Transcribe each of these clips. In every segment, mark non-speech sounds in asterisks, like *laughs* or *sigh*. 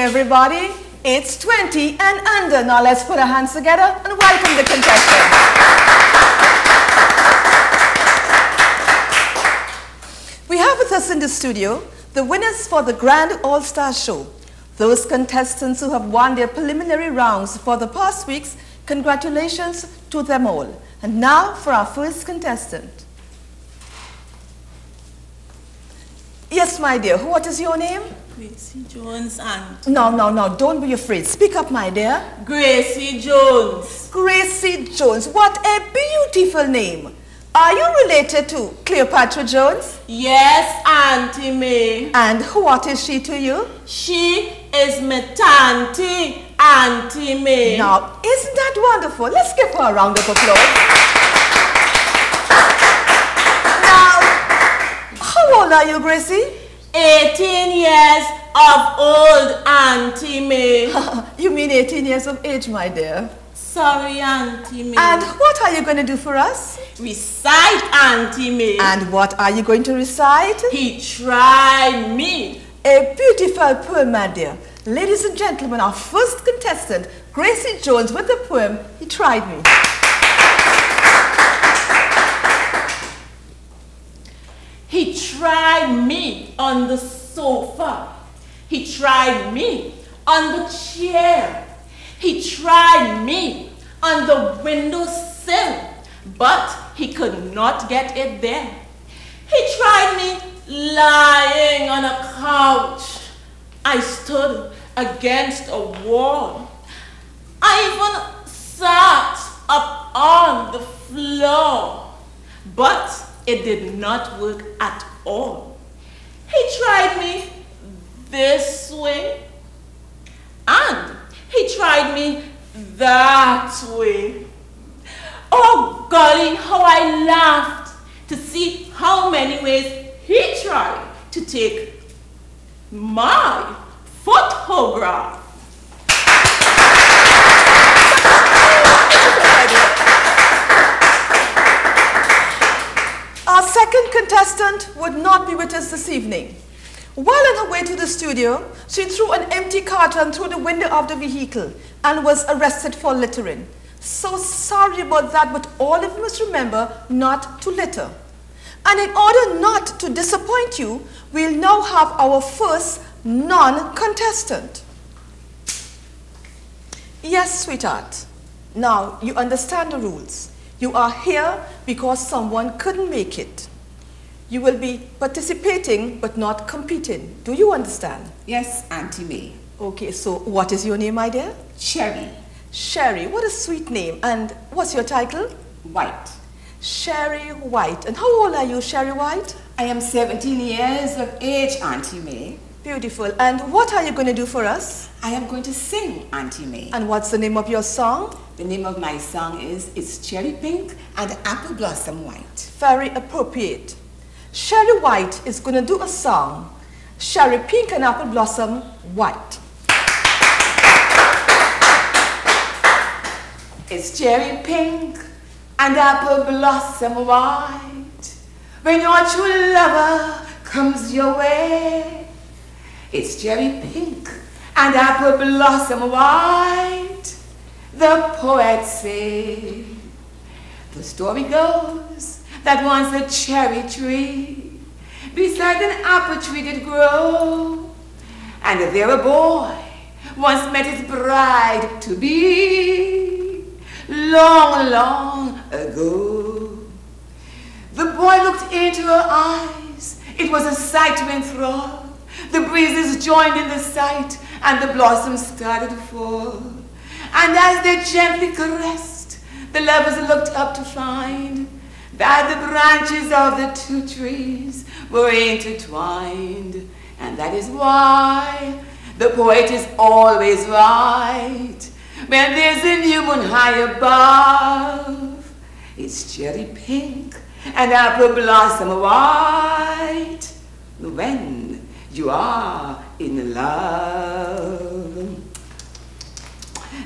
everybody. It's 20 and under. Now let's put our hands together and welcome the contestants. We have with us in the studio the winners for the Grand All-Star Show. Those contestants who have won their preliminary rounds for the past weeks, congratulations to them all. And now for our first contestant. Yes, my dear. What is your name? Gracie Jones and No, no, no. Don't be afraid. Speak up, my dear. Gracie Jones. Gracie Jones. What a beautiful name. Are you related to Cleopatra Jones? Yes, Auntie May. And what is she to you? She is my tanty, Auntie May. Now, isn't that wonderful? Let's give her a round of applause. now, how old are you, Gracie? 18 years of old Auntie May. *laughs* you mean 18 years of age, my dear. Sorry, Auntie May. And what are you going to do for us? Recite, Auntie May. And what are you going to recite? he tried me. A beautiful poem, my dear. Ladies and gentlemen, our first contestant, Gracie Jones, with the poem, He Tried Me. He tried me on the sofa. He tried me on the chair. He tried me on the windowsill, but he could not get it there. He tried me lying on a couch. I stood against a wall. I even sat up on the floor, but it did not work at all. He tried me this way, and he tried me that way. Oh golly, how I laughed to see how many ways he tried to take my photograph. Our second contestant would not be with us this evening. While on her way to the studio, she threw an empty carton through the window of the vehicle and was arrested for littering. So sorry about that, but all of you must remember not to litter. And in order not to disappoint you, we'll now have our first non-contestant. Yes, sweetheart. Now, you understand the rules. You are here because someone couldn't make it. You will be participating but not competing. Do you understand? Yes, Auntie May. Okay, so what is your name, my dear? Cherry Sherry. What a sweet name. And what's your title? White. Sherry White. And how old are you, Sherry White? I am 17 years of age, Auntie May. Beautiful. And what are you going to do for us? I am going to sing, Auntie May. And what's the name of your song? The name of my song is It's Cherry Pink and Apple Blossom White. Very appropriate. Sherry White is going to do a song, Sherry Pink and Apple Blossom White. It's cherry pink and apple blossom white. When your true lover comes your way, it's cherry pink and apple blossom white. The poets say. The story goes that once a cherry tree beside an apple tree did grow, and there a boy once met his bride to be long, long ago. The boy looked into her eyes. It was a sight to enthrall. The breezes joined in the sight, and the blossoms started to fall. And as they gently caressed, the lovers looked up to find that the branches of the two trees were intertwined. And that is why the poet is always right. When there's a new moon high above, it's cherry pink and apple blossom white. When you are in love.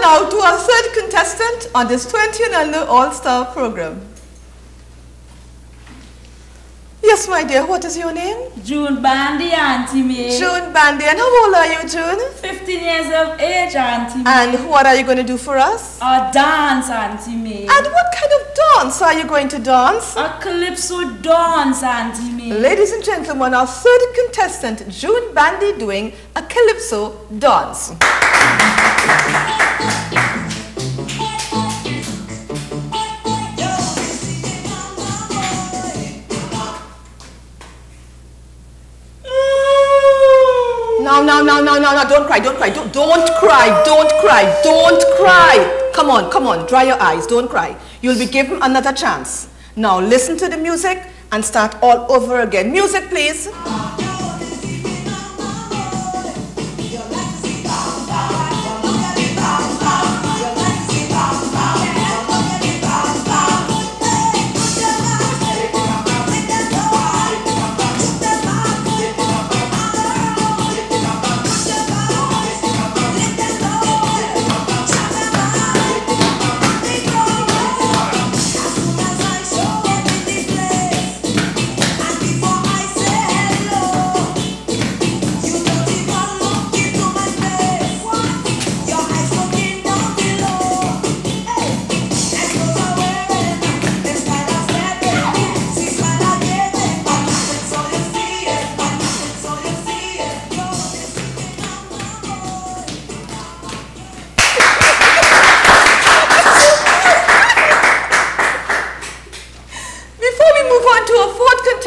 now to our third contestant on this 20 and under All-Star program. Yes, my dear, what is your name? June Bandy, Auntie May. June Bandy. And how old are you, June? 15 years of age, Auntie May. And what are you going to do for us? A dance, Auntie May. And what kind of dance are you going to dance? A calypso dance, Auntie May. Ladies and gentlemen, our third contestant, June Bandy, doing a calypso dance. No, no, no, no, no, no, don't cry, don't cry, don't, don't cry, don't cry, don't cry. Come on, come on, dry your eyes, don't cry. You'll be given another chance. Now listen to the music and start all over again. Music, please.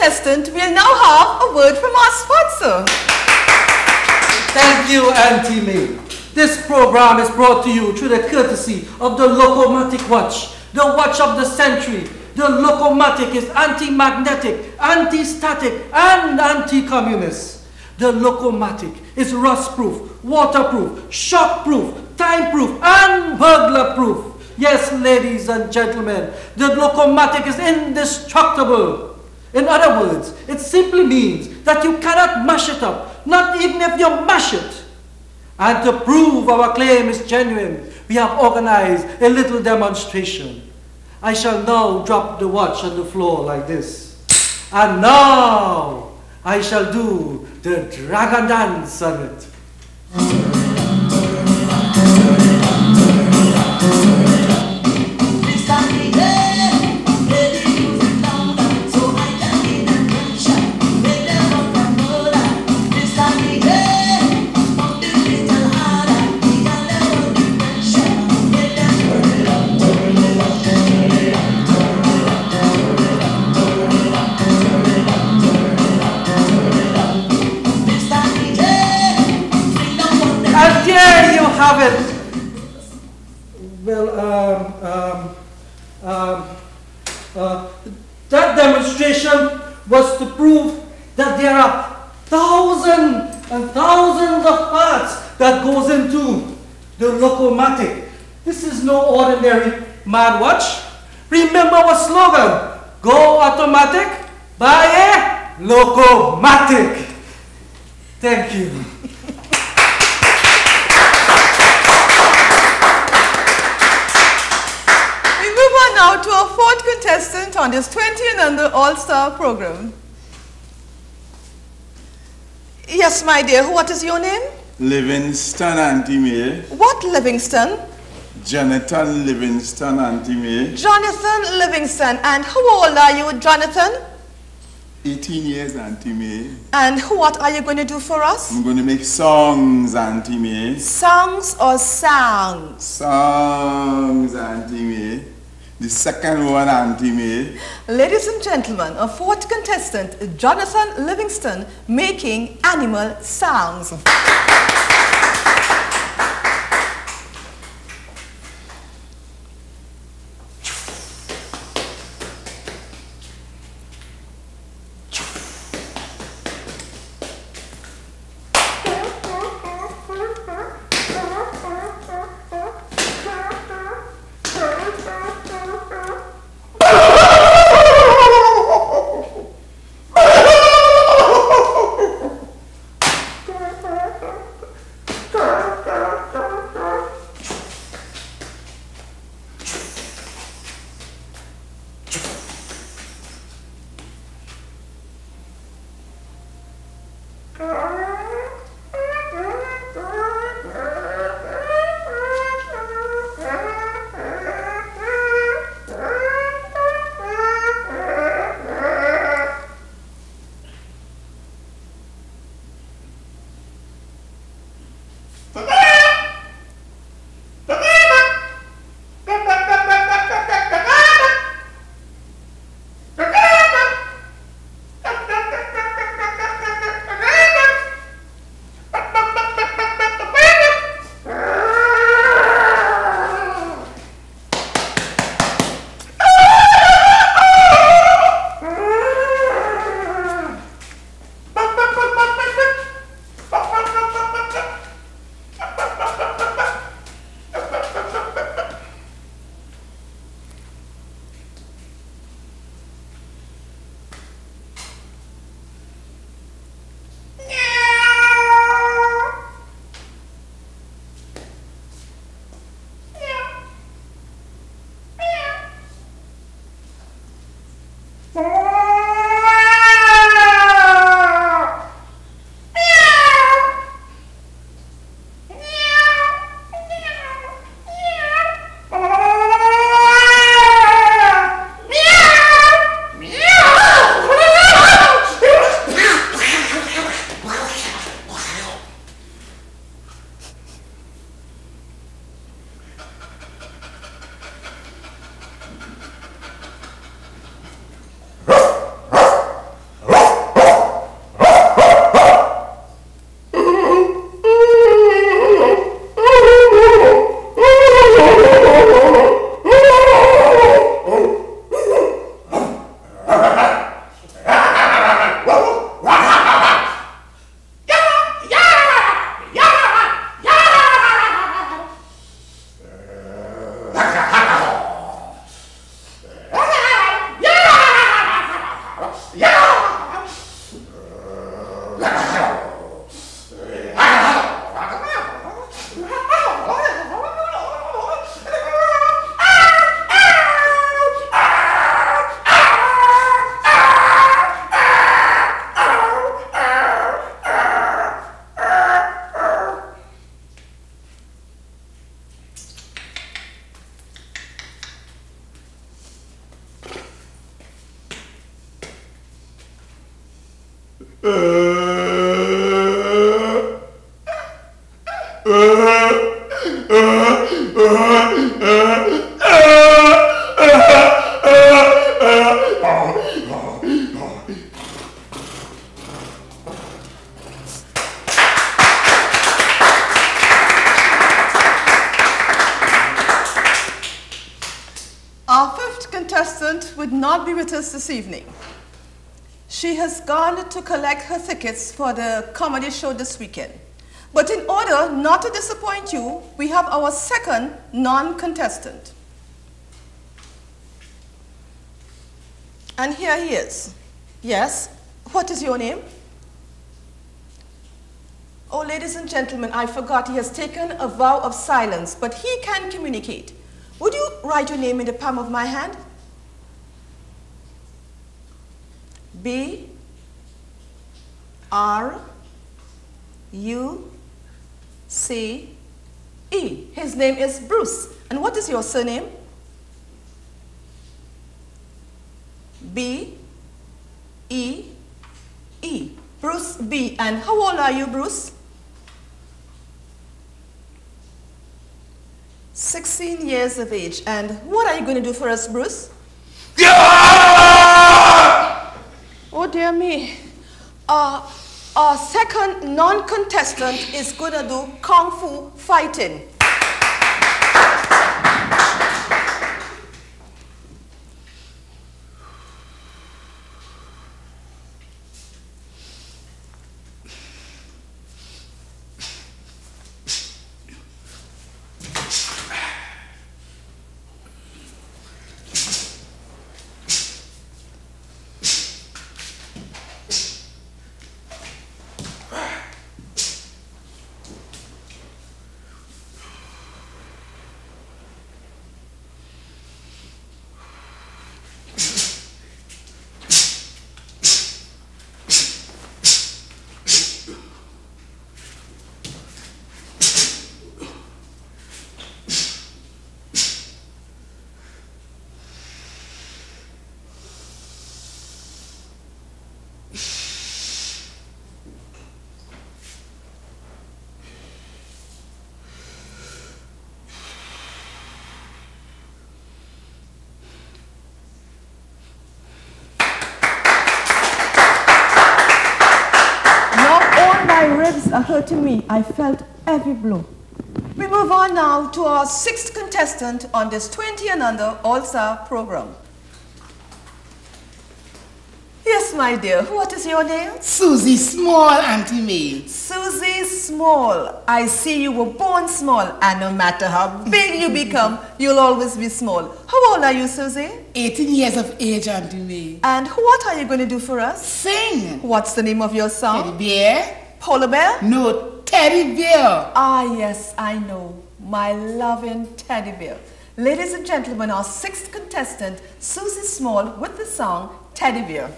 Contestant, we'll now have a word from our sponsor. Thank you, Auntie May. This program is brought to you through the courtesy of the Locomatic Watch, the watch of the century. The Locomatic is anti-magnetic, anti-static, and anti-communist. The Locomatic is rust-proof, waterproof, shock-proof, time-proof, and burglar-proof. Yes, ladies and gentlemen, the Locomatic is indestructible. In other words, it simply means that you cannot mash it up, not even if you mash it. And to prove our claim is genuine, we have organized a little demonstration. I shall now drop the watch on the floor like this. And now I shall do the dragon dance on it. Ordinary mad watch. Remember our slogan, go automatic, buy a locomatic. Thank you. We move on now to our fourth contestant on this 20 and under All-Star program. Yes, my dear, what is your name? Livingston Auntie May, What Livingston? Jonathan Livingston Auntie May, Jonathan Livingston. And eh? how old are you, Jonathan? 18 years Auntie eh? May. And what are you going to do for us? I'm going to make songs Auntie eh? May, Songs or sounds? songs Auntie May. The second one Auntie May, Ladies and gentlemen, a fourth contestant, Jonathan Livingston, making animal sounds. Our fifth contestant would not be with us this evening. She has gone to collect her tickets for the comedy show this weekend. But in order not to disappoint you, we have our second non-contestant. And here he is. Yes, what is your name? Oh, ladies and gentlemen, I forgot he has taken a vow of silence, but he can communicate. Would you write your name in the palm of my hand? B R U C E. His name is Bruce. And what is your surname? B E E. Bruce B. And how old are you, Bruce? 16 years of age. And what are you going to do for us, Bruce? Oh, dear me. Uh, our second non-contestant is going to do Kung Fu fighting. Are hurting me. I felt every blow. We move on now to our sixth contestant on this 20 and under All-Star program. Yes, my dear. What is your name? Susie Small, Auntie May. Susie Small. I see you were born small, and no matter how big you *laughs* become, you'll always be small. How old are you, Susie? 18 years of age, Auntie May. And what are you going to do for us? Sing. What's the name of your song? Teddy bear? Polar bear? No, teddy bear. Ah, yes, I know. My loving teddy bear. Ladies and gentlemen, our sixth contestant, Susie Small, with the song Teddy Bear.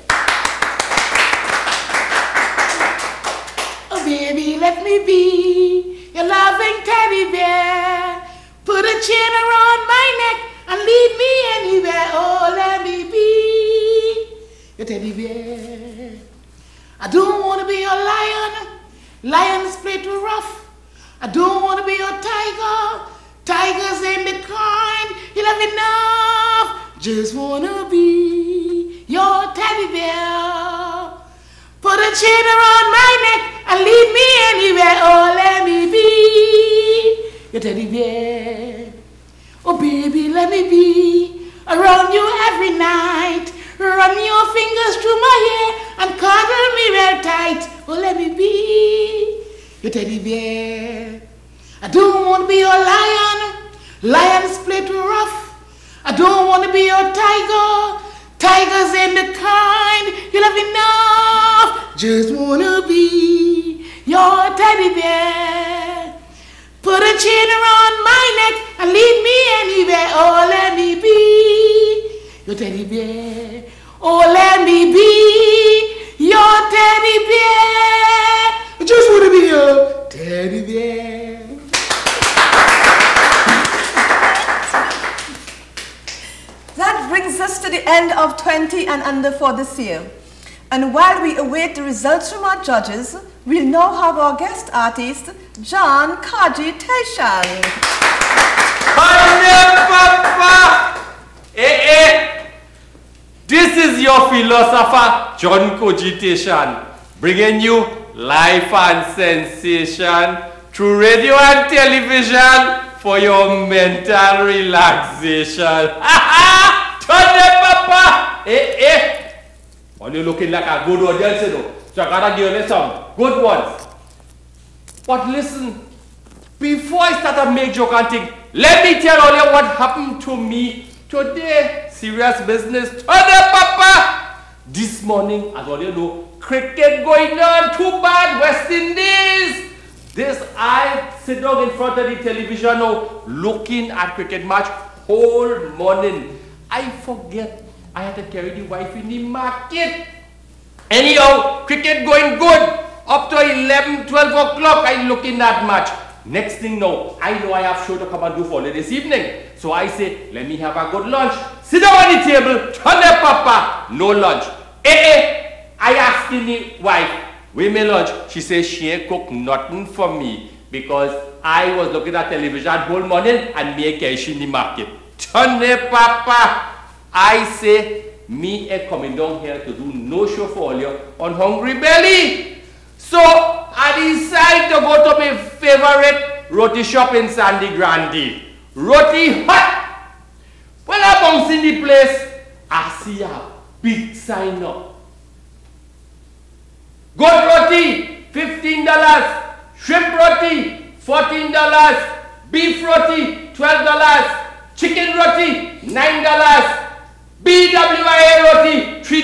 Oh, baby, let me be your loving teddy bear. Put a chain around my neck and lead me anywhere. Oh, let me be your teddy bear. I don't want to be your lion. Lions play too rough. I don't want to be your tiger. Tigers ain't the kind you love enough. Just want to be your teddy bear. Put a chain around my neck and lead me anywhere. Oh, let me be your teddy bear. Oh, baby, let me be around you every night. Run your fingers through my hair and cuddle me real tight. Oh, let me be your teddy bear. I don't want to be your lion. Lions play too rough. I don't want to be your tiger. Tigers ain't the kind you love enough. Just wanna be your teddy bear. Put a chain around my neck and lead me anywhere. Oh, let me be your teddy bear. Oh, let me be your teddy bear. I just wanna be your teddy bear. That brings us to the end of 20 and under for this year. And while we await the results from our judges, we'll now have our guest artist, John Cogitation. Honey, Eh, eh! This is your philosopher, John Cogitation, bringing you life and sensation through radio and television for your mental relaxation. Tony, Papa! Eh, eh! Well, you're looking like a good audience, you know. So I gotta give you some good ones. But listen, before I start a make joke and thing, let me tell all you what happened to me today. Serious business. Today, Papa! This morning, as all you know, cricket going on too bad, West Indies. This I sit down in front of the television now, looking at cricket match whole morning. I forget I had to carry the wife in the market. Anyhow, cricket going good. Up to 11, 12 o'clock, I looking at match. Next thing now, I know I have show to come and do for you this evening. So I say, let me have a good lunch. Sit down on the table, turn up, papa. No lunch. Eh, eh. I asked the wife, where my lunch? She says she ain't cook nothing for me because I was looking at television whole morning and me cash in the market. Turn up, papa. I say, me a coming down here to do no show for you on Hungry Belly. So I decide to go to my favorite roti shop in Sangre Grande. Roti Hut. When I bounce in the place, I see a big sign up. Good roti, $15. Shrimp roti, $14. Beef roti, $12. Chicken roti, $9. BWI roti, $3.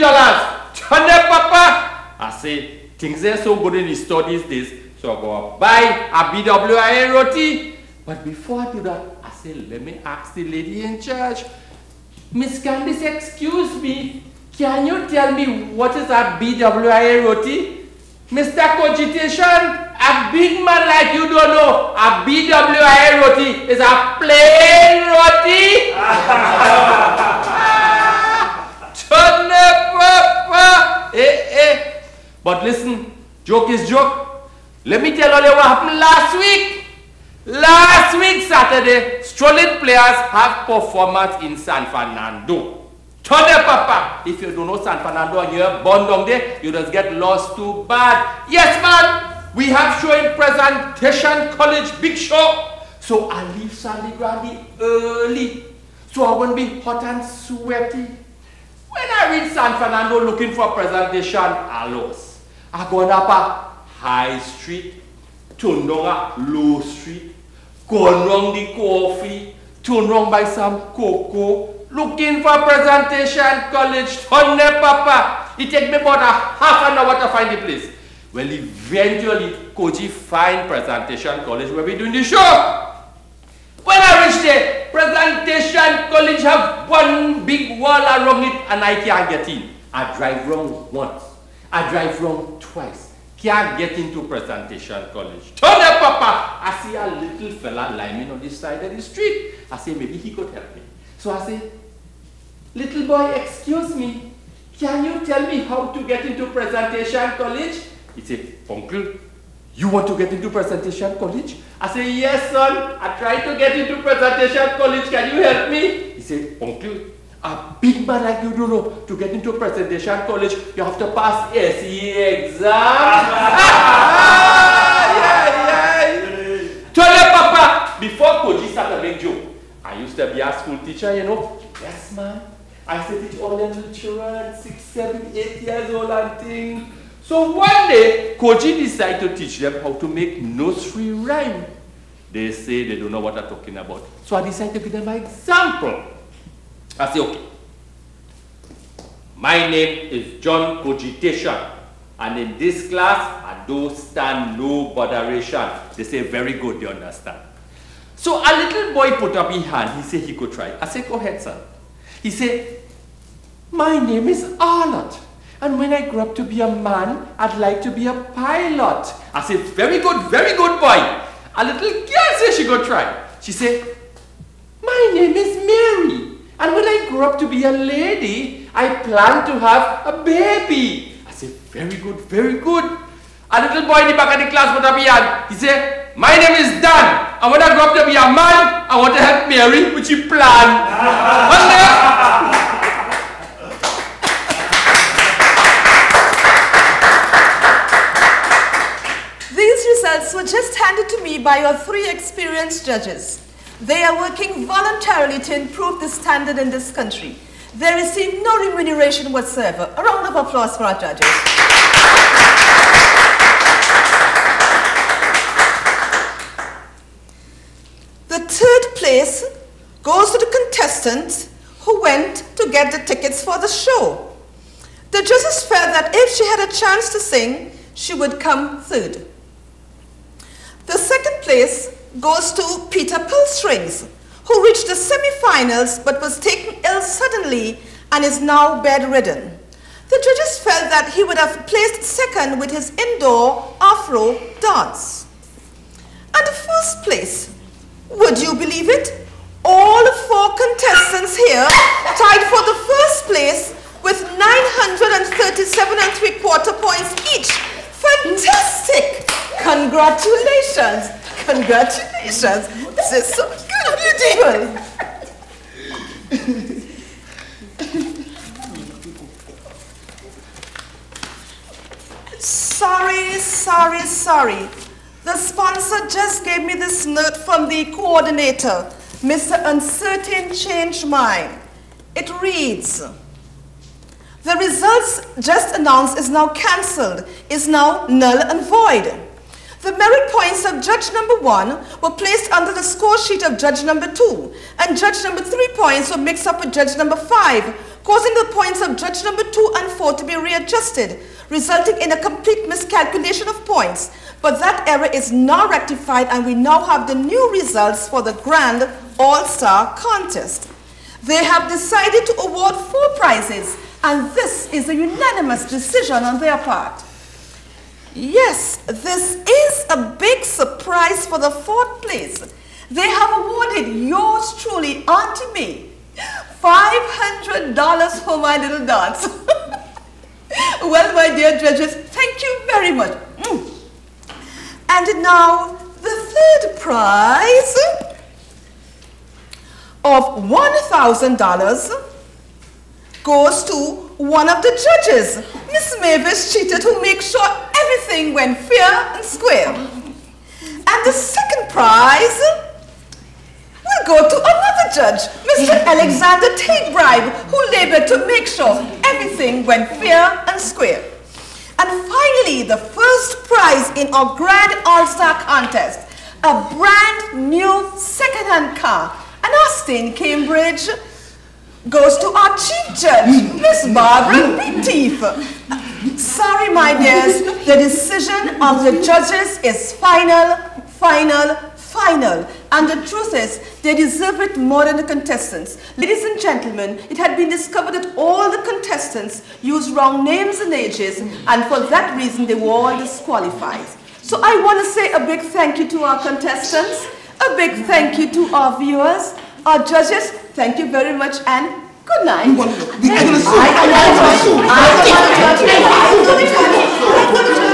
Turn up, Papa. I say, things are so good in the store these days. So I go buy a BWI roti. But before I do that, I say, let me ask the lady in charge. Miss Candice, excuse me. Can you tell me what is a BWI roti? Mr. Cogitation, a big man like you don't know, a BWI roti is a plain roti. Turn up. Eh, eh. But listen, joke is joke. Let me tell all you what happened last week. Last week, Saturday, strolling players have performance in San Fernando. Up, papa. If you don't know San Fernando and you're born down there, you just get lost too bad. Yes, man. we have showing presentation college big show. So I leave Sangre Grande early. So I won't be hot and sweaty. When I reach San Fernando looking for presentation, I lost. I go up high street, turn down low street, go around the coffee, turn round by some cocoa, looking for presentation college, turn papa. It take me about a half an hour to find the place. Well, eventually, Koji find presentation college where we doing the show. When I reach there, presentation college have one big wall around it and I can't get in. I drive wrong once. I drive wrong twice. Can't get into presentation college. Turn up, Papa. I see a little fella lying on the side of the street. I say, maybe he could help me. So I say, little boy, excuse me. Can you tell me how to get into presentation college? He said, uncle, you want to get into presentation college? I say, yes, son. I tried to get into presentation college. Can you help me? He said, uncle, a big man like you don't know, to get into presentation college, you have to pass SE exam. *laughs* yeah, yeah. Tell your papa, before Koji started make joke, I used to be a school teacher, you know. Yes, man. I used to teach all little children, six, seven, eight years old and things. So one day, Koji decided to teach them how to make nursery rhyme. They say they don't know what I'm talking about. So I decided to give them an example. I say, okay. My name is John Cogitation. And in this class, I don't stand no botheration. They say, very good, they understand. So a little boy put up his hand. He said he could try. I said, go ahead, son. He said, my name is Arlott. And when I grow up to be a man, I'd like to be a pilot. I said, very good, very good boy. A little girl said she go try. She said, my name is Mary. And when I grow up to be a lady, I plan to have a baby. I said, very good, very good. A little boy in the back of the class up his hand. He said, my name is Dan. And when I grow up to be a man, I want to help Mary, which he plan. These results were just handed to me by your three experienced judges. They are working voluntarily to improve the standard in this country. They receive no remuneration whatsoever. A round of applause for our judges. The third place goes to the contestant who went to get the tickets for the show. The judges felt that if she had a chance to sing, she would come third. The second place goes to Peter Pillstrings, who reached the semi-finals but was taken ill suddenly and is now bedridden. The judges felt that he would have placed second with his indoor Afro dance. And the first place, would you believe it? All four contestants here tied for the first place with 937 and three quarter points each. Fantastic! Congratulations! Congratulations! This is so good, beautiful. sorry, sorry, sorry. The sponsor just gave me this note from the coordinator, Mr. Uncertain Change Mind. It reads, the results just announced is now cancelled, is now null and void. The merit points of judge number one were placed under the score sheet of judge number two, and judge number three points were mixed up with judge number five, causing the points of judge number two and four to be readjusted, resulting in a complete miscalculation of points. But that error is now rectified, and we now have the new results for the Grand All-Star Contest. They have decided to award four prizes, and this is a unanimous decision on their part. Yes, this is a big surprise for the fourth place. They have awarded yours truly, Auntie May, $500 for my little dance. *laughs* well, my dear judges, thank you very much. Mm. And now, the third prize of $1,000 goes to one of the judges, Miss Mavis Cheated, who makes sure everything went fair and square. And the second prize will go to another judge, Mr. *laughs* Alexander Takebribe, who labored to make sure everything went fair and square. And finally, the first prize in our Grand All-Star Contest, a brand new second-hand car, an Austin Cambridge, goes to our chief judge, mm. Miss Barbara Beteef. Sorry, my dears, the decision of the judges is final, final, final. And the truth is, they deserve it more than the contestants. Ladies and gentlemen, it had been discovered that all the contestants used wrong names and ages, and for that reason, they were all disqualified. So I want to say a big thank you to our contestants, a big thank you to our viewers, our judges, thank you very much, and Good night. Well, we're going to sue. I'm going to sue. I'm going to sue.